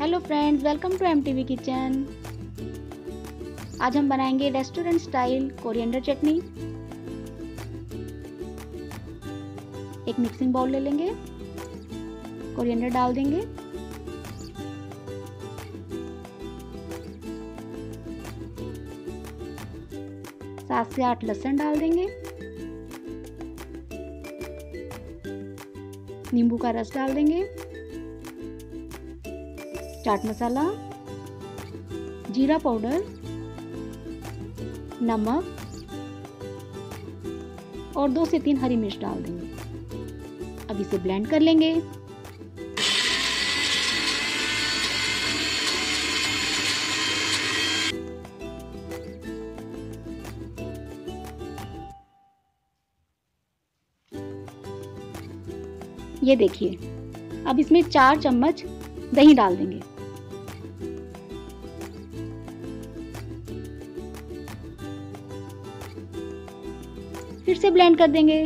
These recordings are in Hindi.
Hello friends welcome to M Kitchen आज हम बनाएँगे रेस्टोरेंट स्टाइल कोरिएंडर चटनी। एक मिक्सिंग बाउल ले लेंगे। कोरिएंडर डाल देंगे। सात से आठ लहसुन डाल देंगे। नींबू का रस डाल देंगे। चाट मसाला, जीरा पाउडर, नमक, और दो से तीन हरी मिर्च डाल देंगे। अब इसे ब्लेंड कर लेंगे। ये देखिए, अब इसमें चार चम्मच दही डाल देंगे। फिर से ब्लेंड कर देंगे।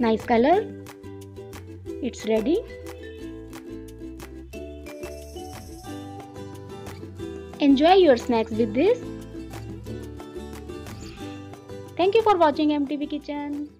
Nice colour it's ready enjoy your snacks with this. Thank you for watching mtv kitchen